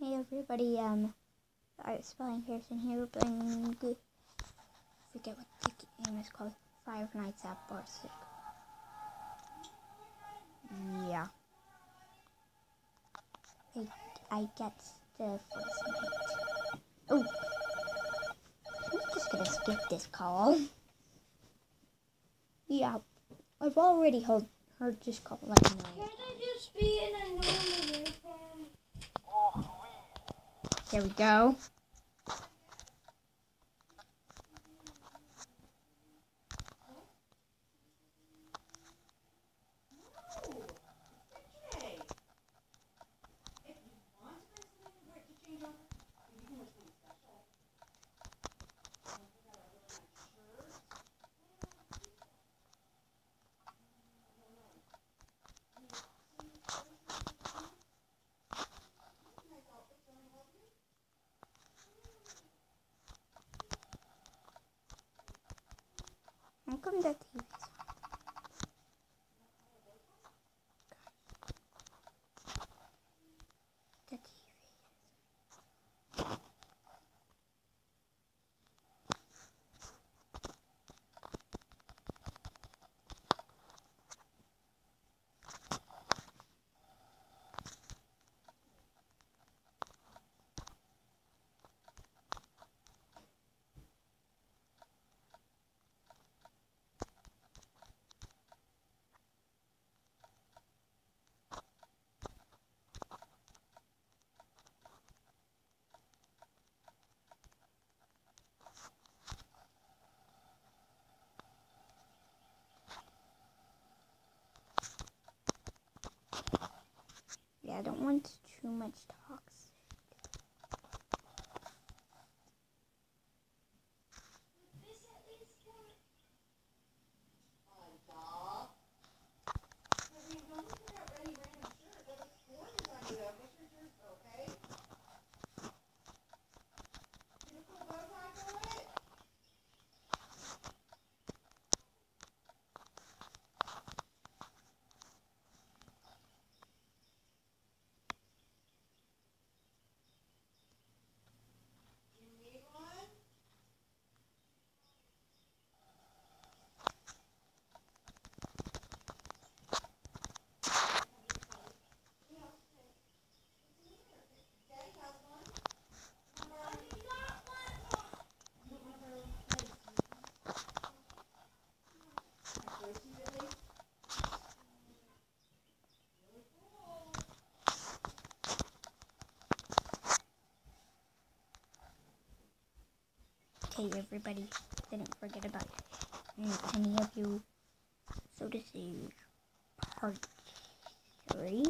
Hey everybody, um, Art Spelling Harrison here, good. forget what the game is called. Five Nights at Barsic. Yeah. I, I get the first night. Oh! I'm just gonna skip this call. Yeah, I've already heard, heard this call like a million Can't I just be in a normal uniform? There we go. 안 컴퓨터 TV. I don't want too much toxic. Okay, everybody, didn't forget about any of you. So this is part three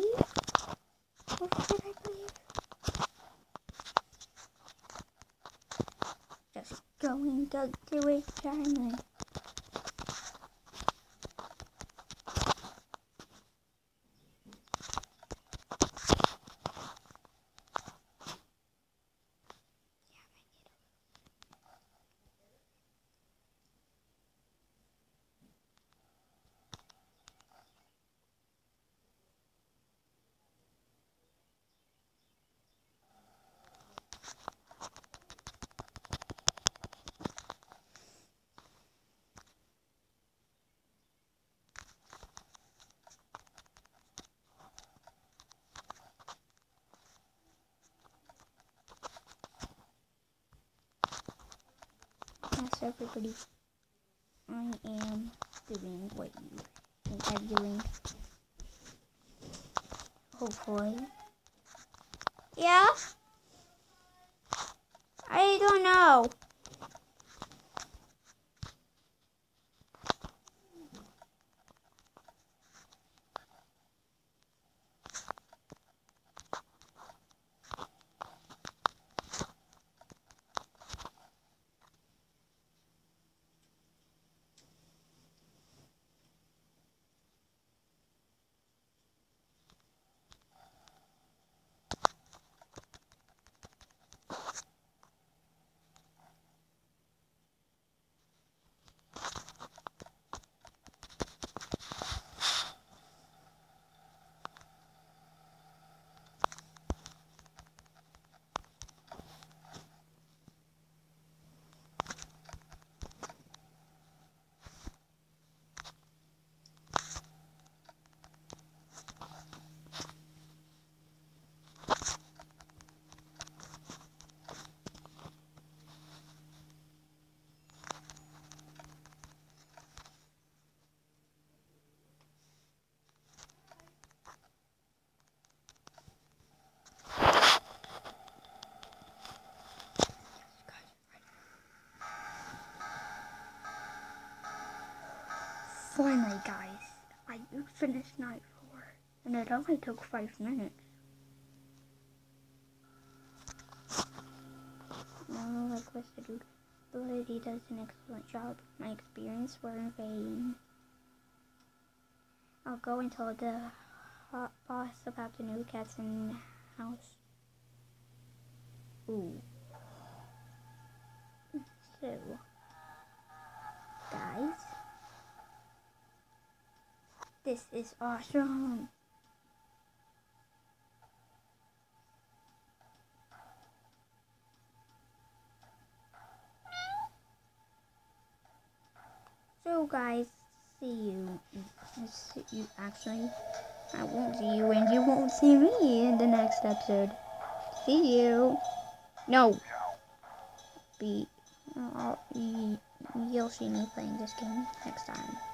of it, I believe. Just going to do it, Simon. Yes, everybody. I am doing what you think I'm doing. Hopefully. Yeah? I don't know. Finally, guys, I finished night four, and it only took five minutes. No, like Whisper Dude, the lady does an excellent job. My experience were in vain. I'll go and tell the hot boss about the new cats in the house. Ooh. So, guys, this is awesome. So, guys, see you. See you actually. I won't see you, and you won't see me in the next episode. See you. No. Be. Uh, you'll see me playing this game next time.